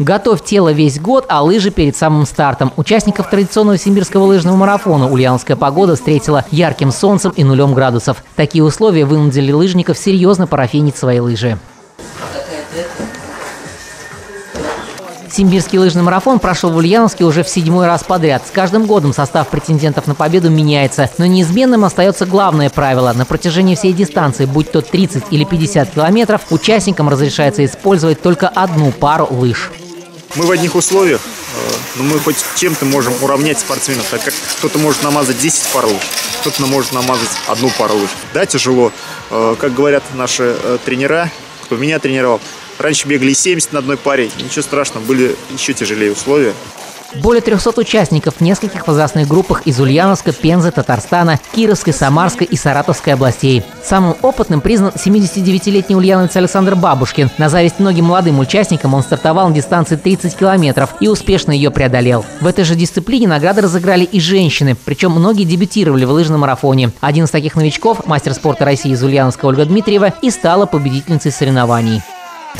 Готовь тело весь год, а лыжи перед самым стартом. Участников традиционного сибирского лыжного марафона ульяновская погода встретила ярким солнцем и нулем градусов. Такие условия вынудили лыжников серьезно парафинить свои лыжи. Симбирский лыжный марафон прошел в Ульяновске уже в седьмой раз подряд. С каждым годом состав претендентов на победу меняется, но неизменным остается главное правило. На протяжении всей дистанции, будь то 30 или 50 километров, участникам разрешается использовать только одну пару лыж. Мы в одних условиях, э, но мы хоть чем-то можем уравнять спортсменов, так как кто-то может намазать 10 пар лыж, кто-то может намазать одну пару лыж. Да, тяжело. Э, как говорят наши э, тренера, кто меня тренировал, Раньше бегали 70 на одной паре, ничего страшного, были еще тяжелее условия. Более 300 участников в нескольких возрастных группах из Ульяновска, Пензы, Татарстана, Кировской, Самарской и Саратовской областей. Самым опытным признан 79-летний ульяновец Александр Бабушкин. На зависть многим молодым участникам он стартовал на дистанции 30 километров и успешно ее преодолел. В этой же дисциплине награды разыграли и женщины, причем многие дебютировали в лыжном марафоне. Один из таких новичков, мастер спорта России из Ульяновска Ольга Дмитриева, и стала победительницей соревнований.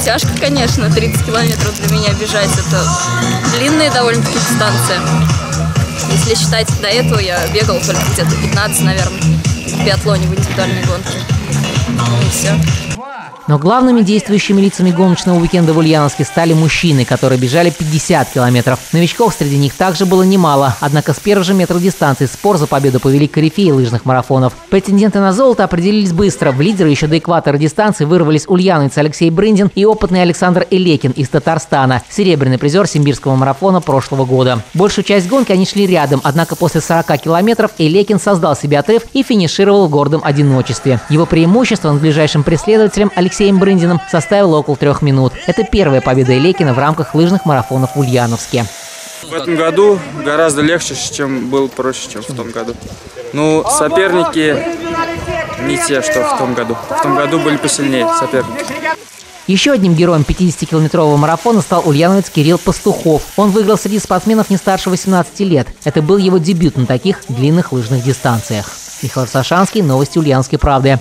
Тяжко, конечно, 30 километров для меня бежать. Это длинная довольно-таки дистанция. Если считать, до этого я бегал только где-то 15, наверное, в биатлоне в индивидуальной гонке. Ну и все. Но главными действующими лицами гоночного уикенда в Ульяновске стали мужчины, которые бежали 50 километров. Новичков среди них также было немало, однако с первых же метров дистанции спор за победу повели корифеи лыжных марафонов. Претенденты на золото определились быстро. В лидеры еще до экватора дистанции вырвались ульяновец Алексей Брындин и опытный Александр Элекин из Татарстана, серебряный призер Симбирского марафона прошлого года. Большую часть гонки они шли рядом, однако после 40 километров Элекин создал себе отрыв и финишировал в гордом одиночестве. Его преимущество над ближайшим преследователем Алексеем Алексеем Брындиным составила около трех минут. Это первая победа Элекина в рамках лыжных марафонов в Ульяновске. В этом году гораздо легче, чем было проще, чем в том году. Ну, соперники не те, что в том году. В том году были посильнее соперники. Еще одним героем 50-километрового марафона стал ульяновец Кирилл Пастухов. Он выиграл среди спортсменов не старше 18 лет. Это был его дебют на таких длинных лыжных дистанциях. Михаил Сашанский, новости Ульяновской правды.